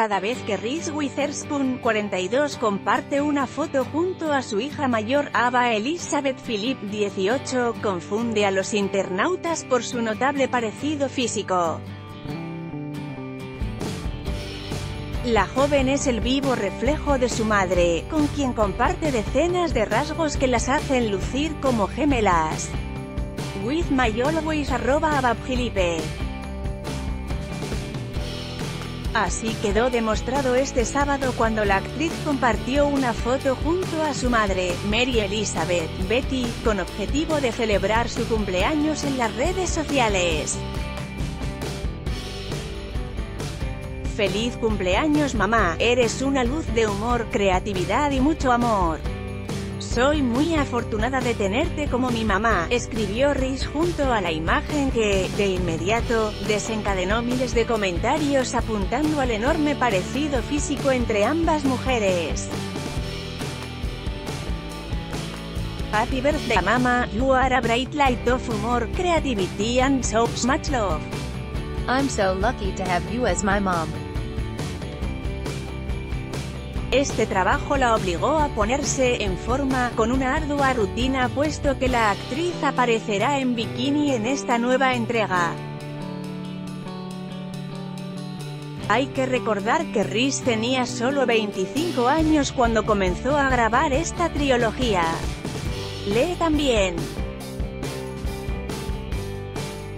cada vez que Reese Witherspoon, 42, comparte una foto junto a su hija mayor Ava Elizabeth Philip, 18, confunde a los internautas por su notable parecido físico. La joven es el vivo reflejo de su madre, con quien comparte decenas de rasgos que las hacen lucir como gemelas. With my always arroba Así quedó demostrado este sábado cuando la actriz compartió una foto junto a su madre, Mary Elizabeth, Betty, con objetivo de celebrar su cumpleaños en las redes sociales. Feliz cumpleaños mamá, eres una luz de humor, creatividad y mucho amor. Soy muy afortunada de tenerte como mi mamá, escribió Rhys junto a la imagen que, de inmediato, desencadenó miles de comentarios apuntando al enorme parecido físico entre ambas mujeres. Happy birthday mama, you are a bright light of humor, creativity and so much love. I'm so lucky to have you as my mom. Este trabajo la obligó a ponerse en forma, con una ardua rutina puesto que la actriz aparecerá en bikini en esta nueva entrega. Hay que recordar que Rhys tenía solo 25 años cuando comenzó a grabar esta trilogía. Lee también.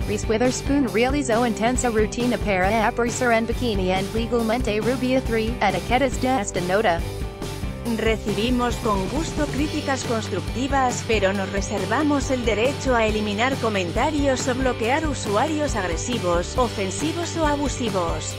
Reese Witherspoon realizó intensa rutina para aparecer en bikini en Legalmente Rubia 3, etiquetas de esta nota. Recibimos con gusto críticas constructivas, pero nos reservamos el derecho a eliminar comentarios o bloquear usuarios agresivos, ofensivos o abusivos.